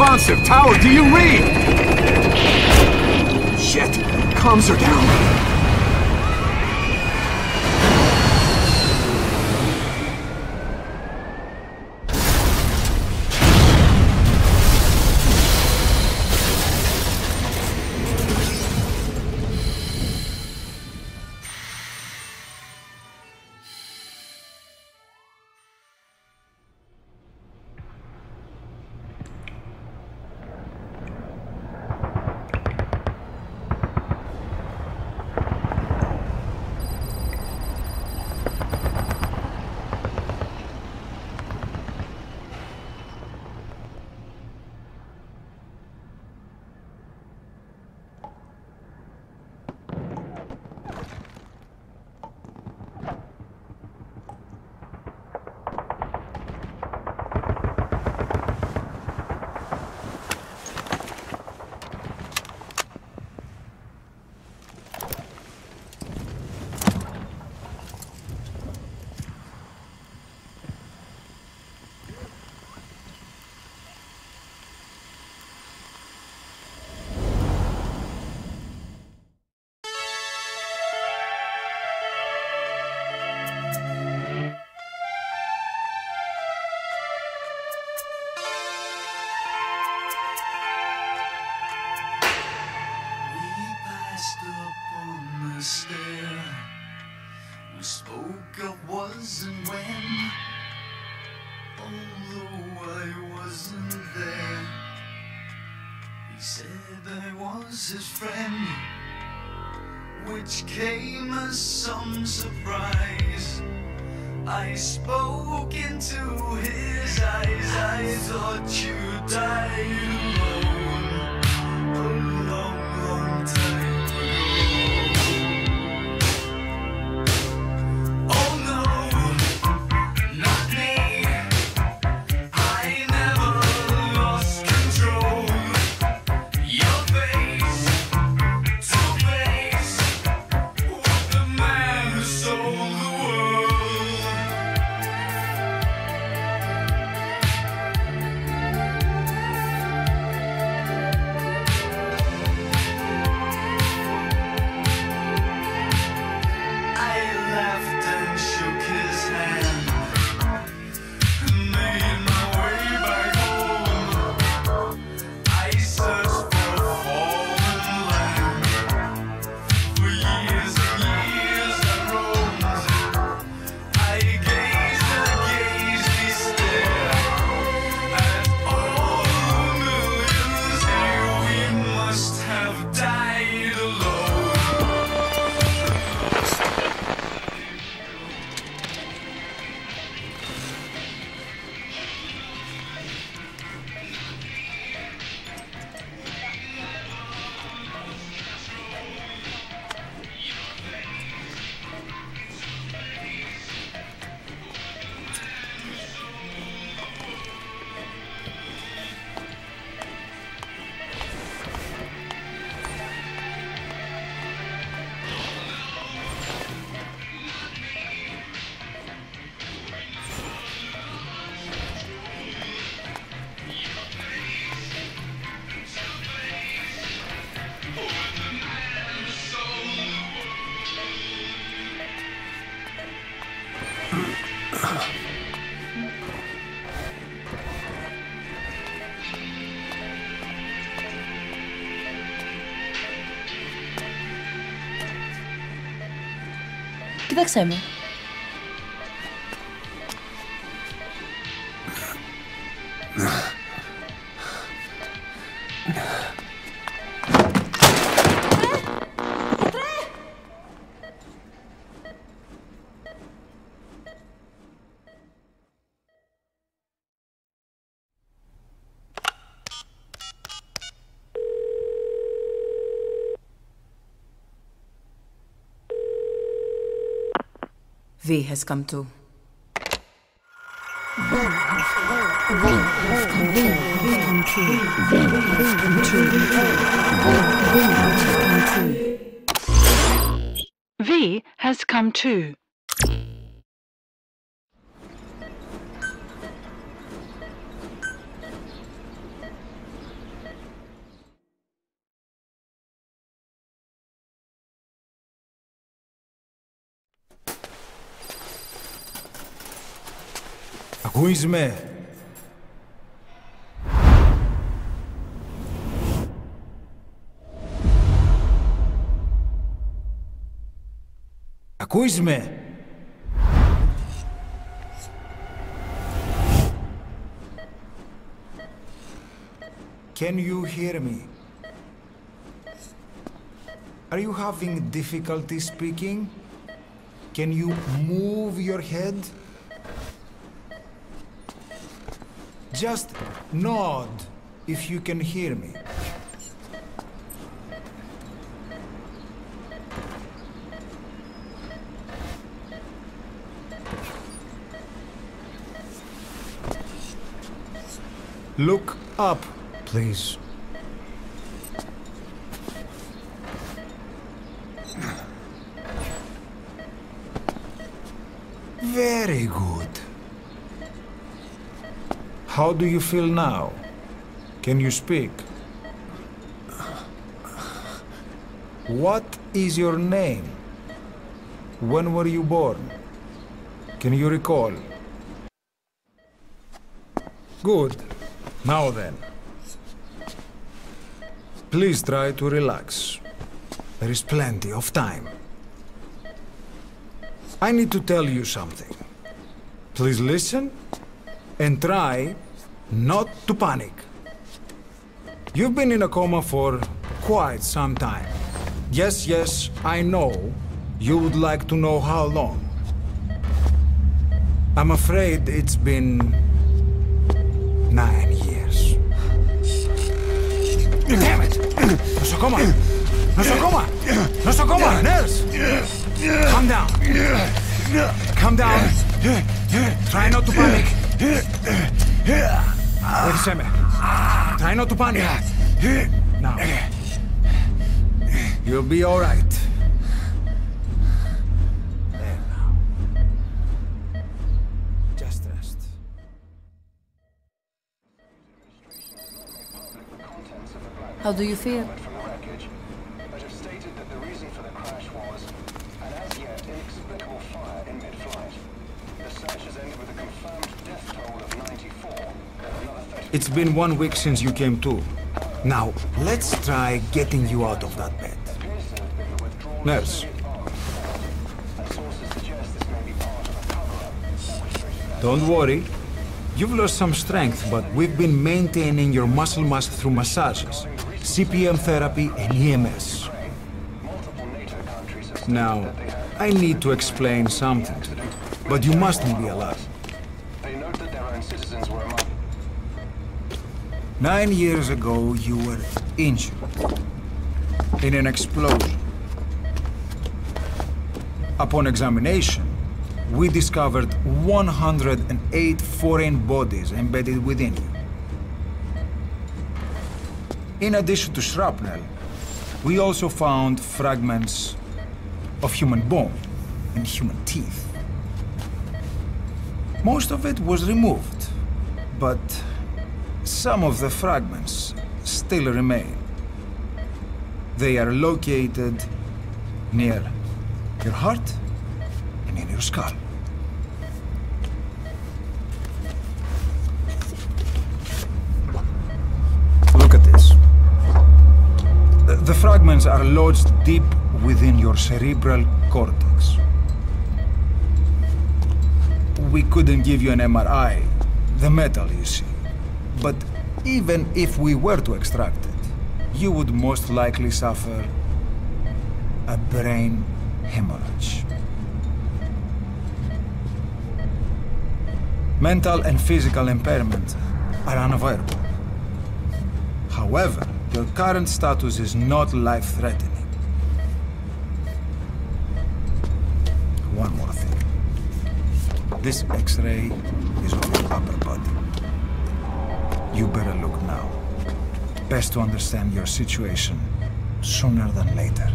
Controls unresponsive. Tower, do you read? Shit. Comms are down. Said I was his friend, which came as some surprise. I spoke into his eyes. I thought you died alone Gdzie tak chcemy? V has come to. V has come Who is man? Can you hear me? Are you having difficulty speaking? Can you move your head? Just nod if you can hear me. Look up, please. Very good. How do you feel now? Can you speak? What is your name? When were you born? Can you recall? Good. Now then. Please try to relax. There is plenty of time. I need to tell you something. Please listen and try not to panic. You've been in a coma for quite some time. Yes, yes, I know you would like to know how long. I'm afraid it's been nine years. Damn it! No coma. No Nosocoma! Nosocoma! Nosocoma! Nurse! Calm down. Calm down. Try not to panic. Wait a second. Try not to panic. Now. You'll be all right. There now. Just rest. How do you feel? from the wreckage, but have stated that the reason for the crash was an as yet inexplicable fire in mid-flight. The search has ended with a confirmed death toll of 94. Another 30 It's been one week since you came to. Now, let's try getting you out of that bed. Nurse, don't worry. You've lost some strength, but we've been maintaining your muscle mass through massages, CPM therapy, and EMS. Now, I need to explain something to you, but you mustn't be alarmed. They note that their own citizens were among Nine years ago, you were injured in an explosion. Upon examination, we discovered 108 foreign bodies embedded within you. In addition to shrapnel, we also found fragments of human bone and human teeth. Most of it was removed, but some of the fragments still remain. They are located near your heart and in your skull. Look at this. The, fragments are lodged deep within your cerebral cortex. We couldn't give you an MRI, the metal, you see. But even if we were to extract it, you would most likely suffer a brain hemorrhage. Mental and physical impairment are unavoidable. However, your current status is not life-threatening. One more thing. This X-ray is of your upper body. You better look now. Best to understand your situation sooner than later.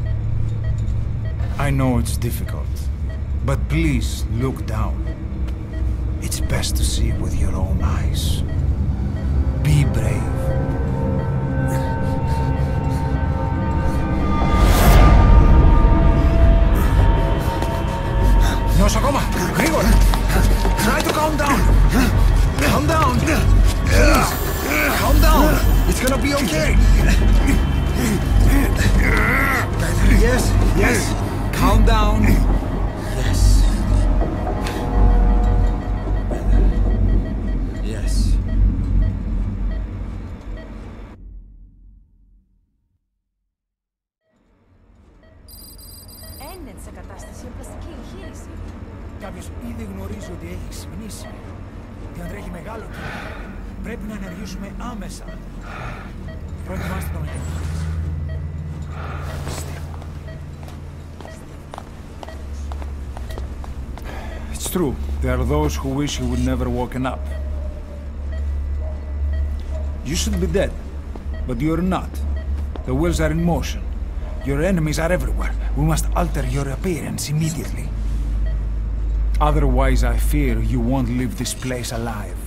I know it's difficult, but please look down. It's best to see with your own eyes. Be brave. Nosokoma, Grigor, try to calm down. Calm down gonna be okay. Yes, yes. Calm down. Those who wish you would never woken up. You should be dead, but you're not. The wheels are in motion. Your enemies are everywhere. We must alter your appearance immediately. Otherwise, I fear you won't leave this place alive.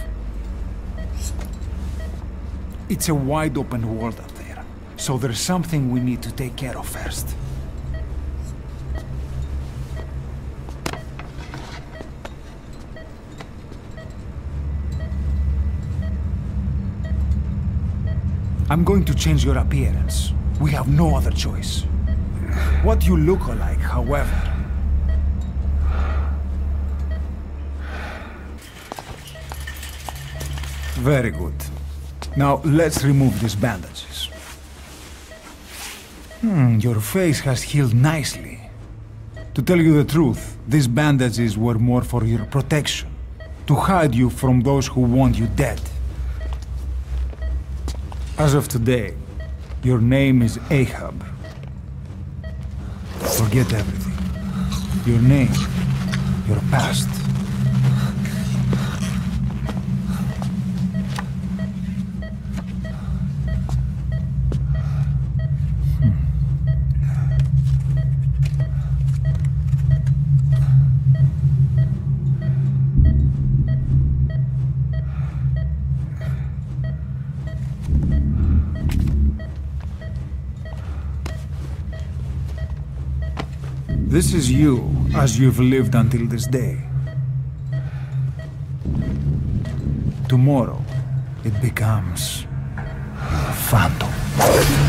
It's a wide open world up there, so there's something we need to take care of first. I'm going to change your appearance. We have no other choice. What you look like, however, Very good. Now let's remove these bandages. Hmm, your face has healed nicely. To tell you the truth, these bandages were more for your protection. To hide you from those who want you dead. As of today, your name is Ahab. Forget everything. Your name, your past. This is you as you've lived until this day. Tomorrow, it becomes a phantom.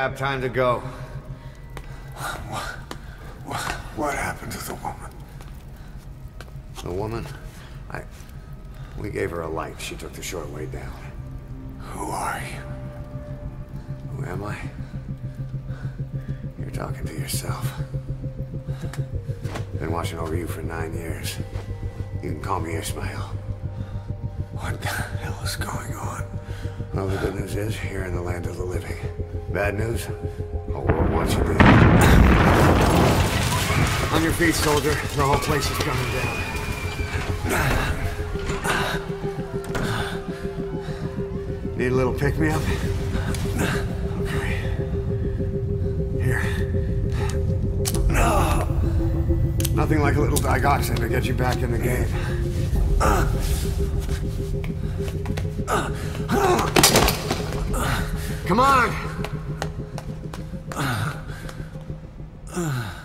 Have time to go. What happened to the woman? The woman? I... We gave her a light. She took the short way down. Who are you? Who am I? You're talking to yourself. Been watching over you for nine years. You can call me Ishmael. What the hell is going on? Well, the good news is, you're in the land of the living. Bad news? Oh, whole world wants you dead. On your feet, soldier. The whole place is coming down. Need a little pick-me-up? Okay. Here. Nothing like a little digoxin to get you back in the game. Come on! Uh.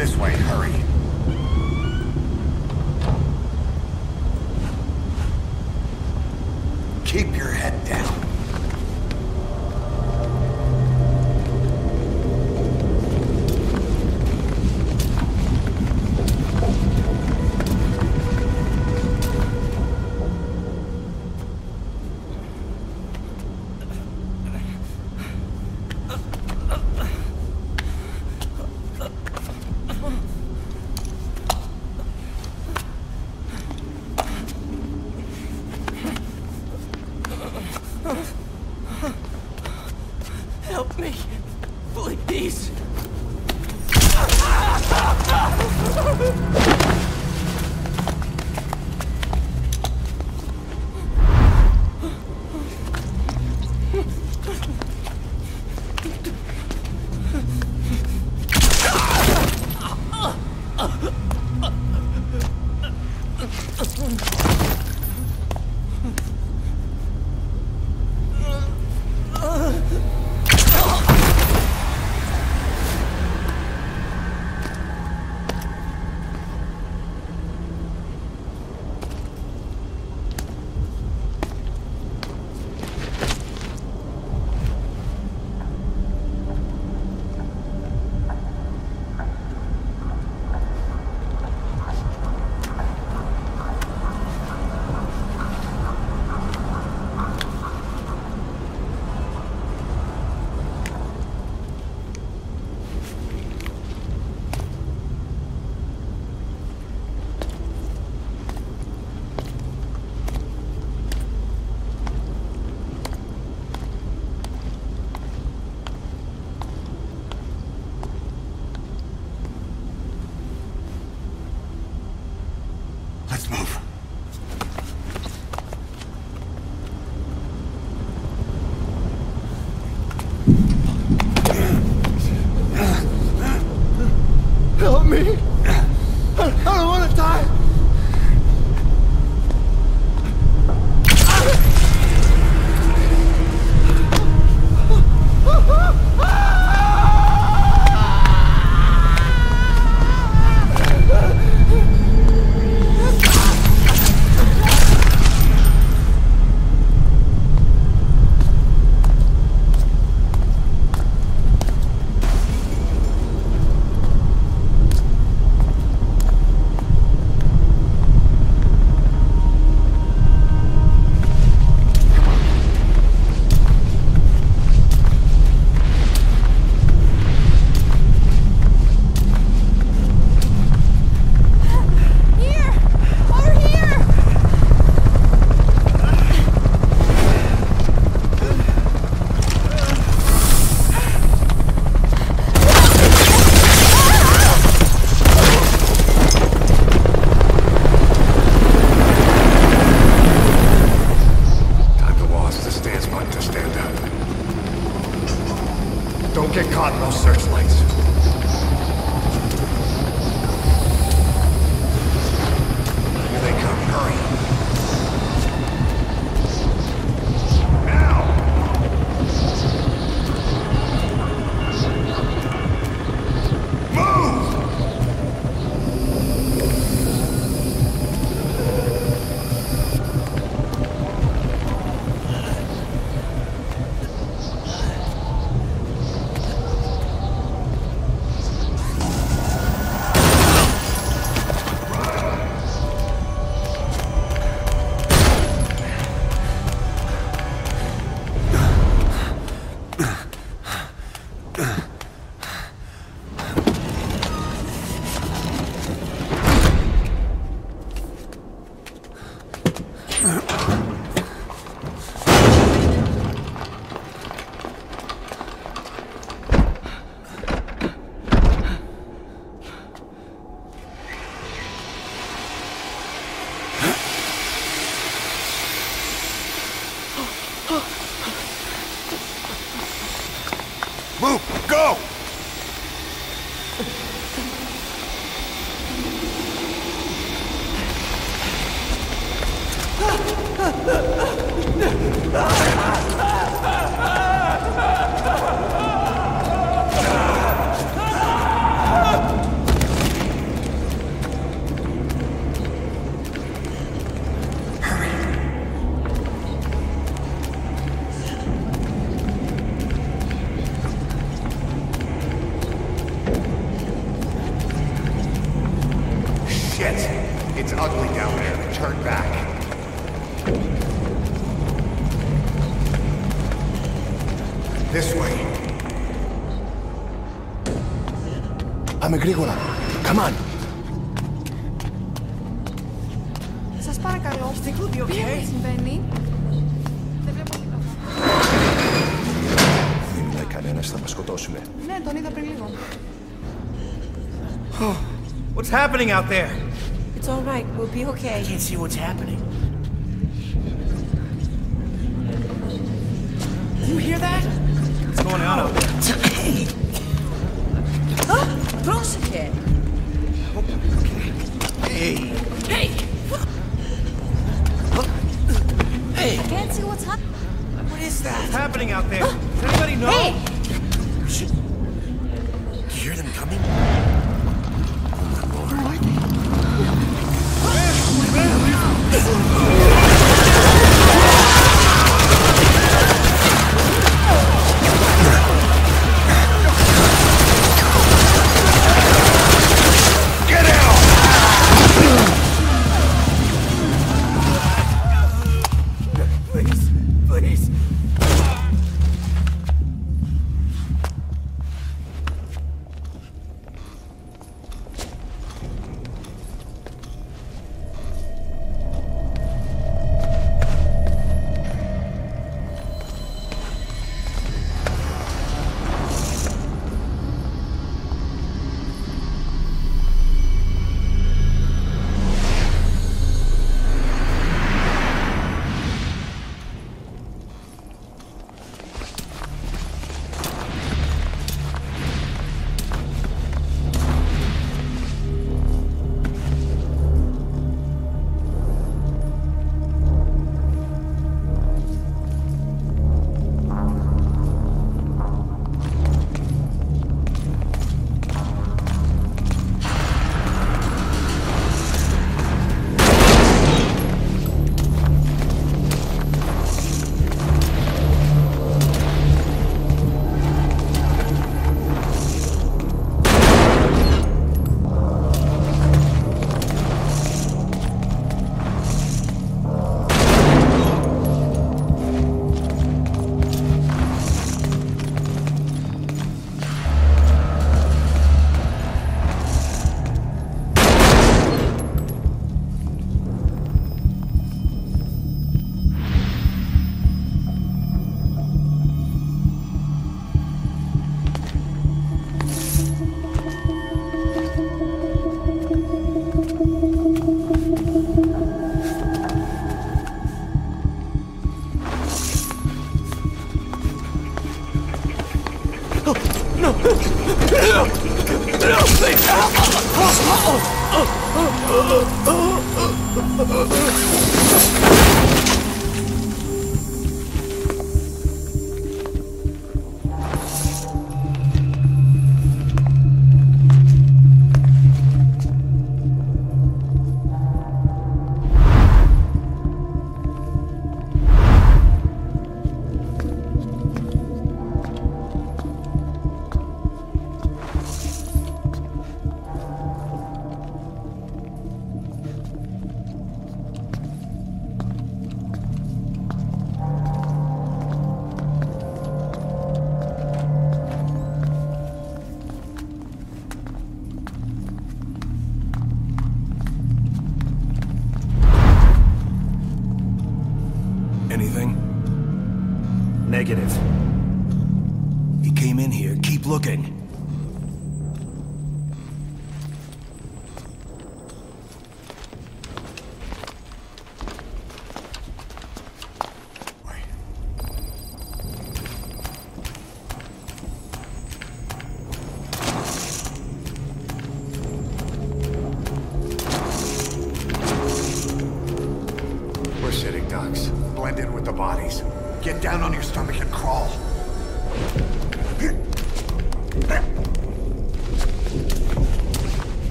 This way, hurry. Me! Πάμε γρήγορα. Come on. Σας παρακαλώ. think we'll be okay? Τι συμβαίνει. Δεν βλέπω τίποτα. Δεν μιλάει κανένας, θα μας σκοτώσουνε. Ναι, τον είδα πριν λίγο. What's happening out there? It's all right. We'll be okay. I can't see what's happening. No!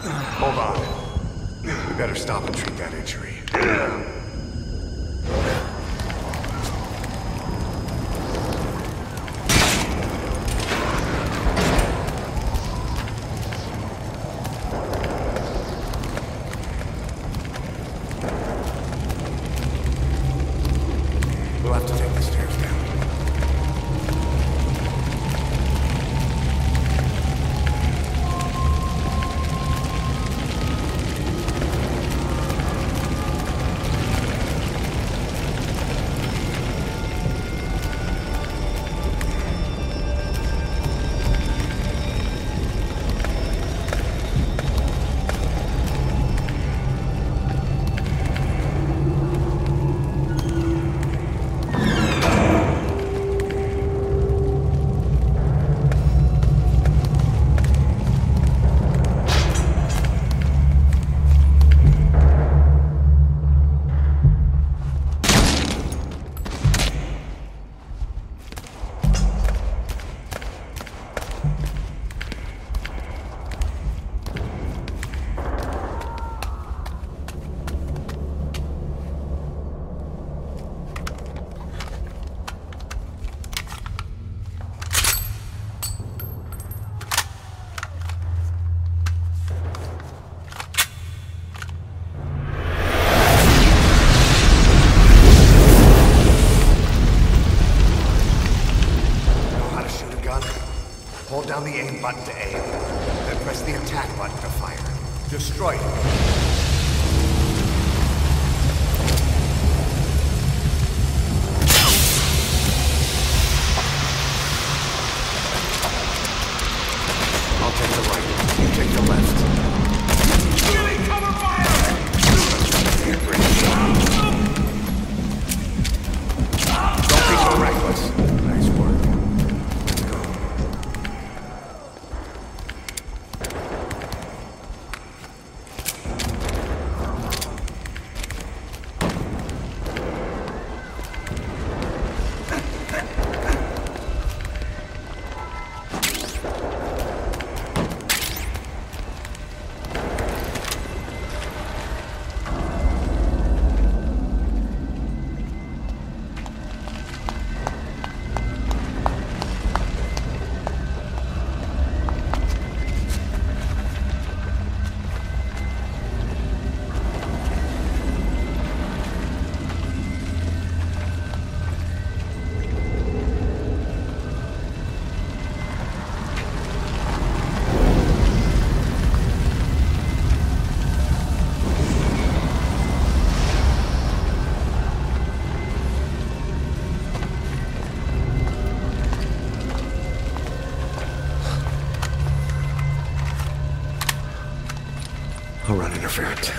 Hold on. We better stop and treat that injury. interference.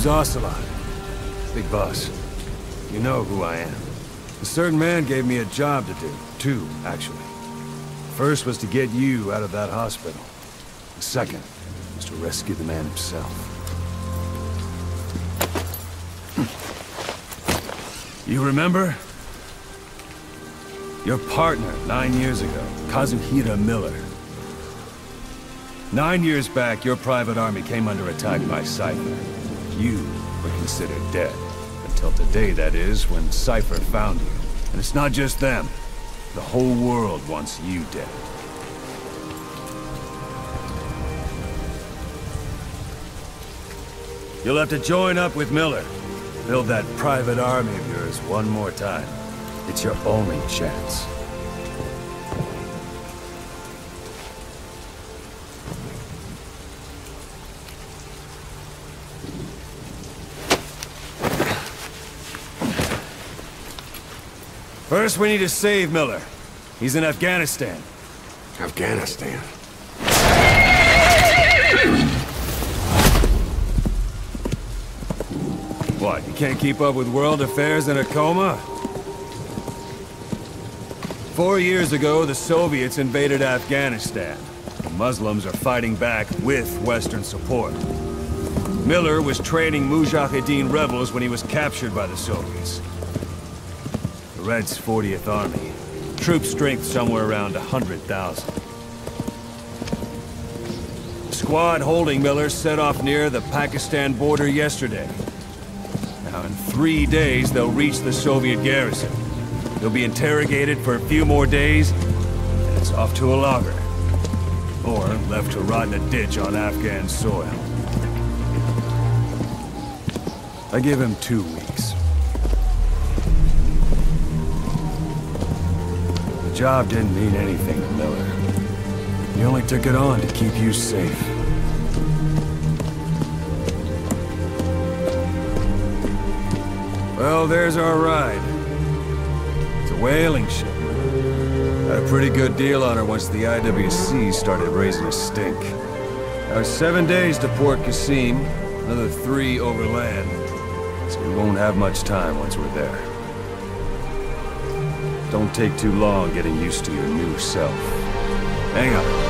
Name's Ocelot. Big boss. You know who I am. A certain man gave me a job to do. Two, actually. First was to get you out of that hospital. The second was to rescue the man himself. You remember? Your partner, nine years ago, Kazuhira Miller. Nine years back, your private army came under attack by Cypher. You were considered dead. Until today, that is, when Cypher found you. And it's not just them. The whole world wants you dead. You'll have to join up with Miller. Build that private army of yours one more time. It's your only chance. First, we need to save Miller. He's in Afghanistan. Afghanistan? What, you can't keep up with world affairs in a coma? Four years ago, the Soviets invaded Afghanistan. The Muslims are fighting back with Western support. Miller was training Mujahideen rebels when he was captured by the Soviets. Reds' 40th Army. Troop strength somewhere around 100,000. Squad holding Miller set off near the Pakistan border yesterday. Now, in three days, they'll reach the Soviet garrison. They'll be interrogated for a few more days, and it's off to a lager. Or left to rot in a ditch on Afghan soil. I give him two weeks. Job didn't mean anything to Miller. He only took it on to keep you safe. Well, there's our ride. It's a whaling ship. Had a pretty good deal on her once the IWC started raising a stink. Now, seven days to Port Qasim, another three overland. So we won't have much time once we're there. Don't take too long getting used to your new self. Hang on.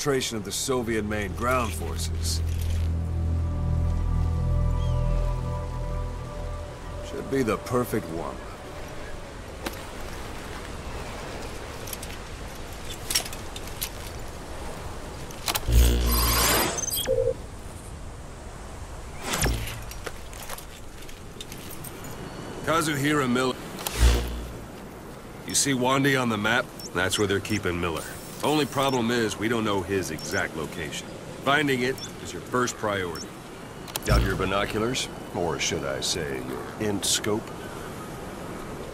Infiltration of the Soviet main ground forces should be the perfect one. Kazuhira Miller. You see Wandy on the map? That's where they're keeping Miller. Only problem is, we don't know his exact location. Finding it is your first priority. Got your binoculars? Or should I say, your int scope?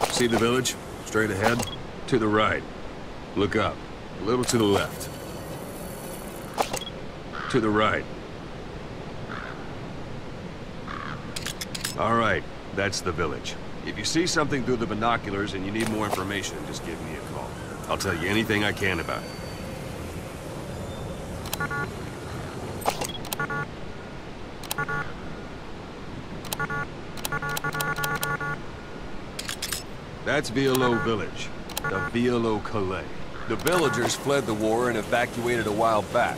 See the village? Straight ahead? To the right. Look up. A little to the left. To the right. All right, that's the village. If you see something through the binoculars and you need more information, just give me a call. I'll tell you anything I can about it. That's Wialo Village, the Wialo Kallai. The villagers fled the war and evacuated a while back.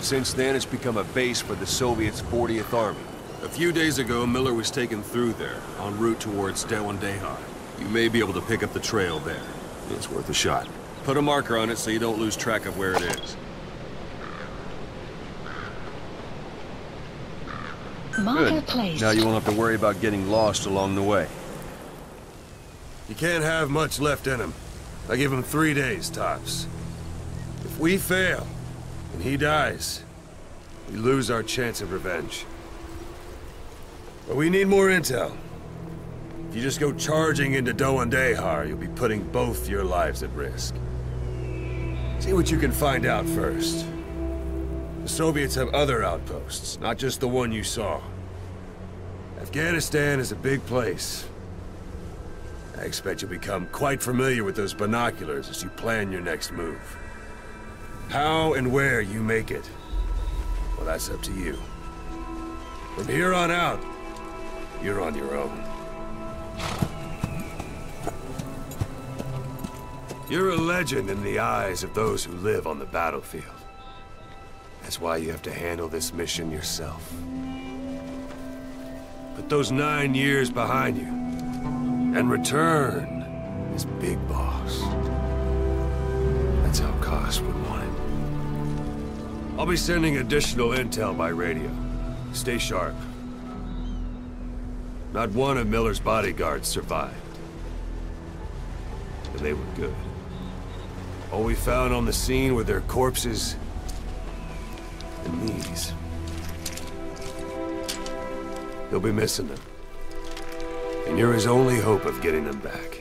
Since then, it's become a base for the Soviets' 40th Army. A few days ago, Miller was taken through there, en route towards Da Ghwandai Khar. You may be able to pick up the trail there. It's worth a shot. Put a marker on it so you don't lose track of where it is. Marker Good. placed. Now you won't have to worry about getting lost along the way. You can't have much left in him. I give him three days, tops. If we fail, and he dies, we lose our chance of revenge. But we need more intel. If you just go charging into Da Ghwandai Khar, you'll be putting both your lives at risk. See what you can find out first. The Soviets have other outposts, not just the one you saw. Afghanistan is a big place. I expect you'll become quite familiar with those binoculars as you plan your next move. How and where you make it, well, that's up to you. From here on out, you're on your own. You're a legend in the eyes of those who live on the battlefield. That's why you have to handle this mission yourself. Put those nine years behind you, and return as Big Boss. That's how Kaz would want it. I'll be sending additional intel by radio. Stay sharp. Not one of Miller's bodyguards survived. And they were good. All we found on the scene were their corpses and these. He'll be missing them. And you're his only hope of getting them back.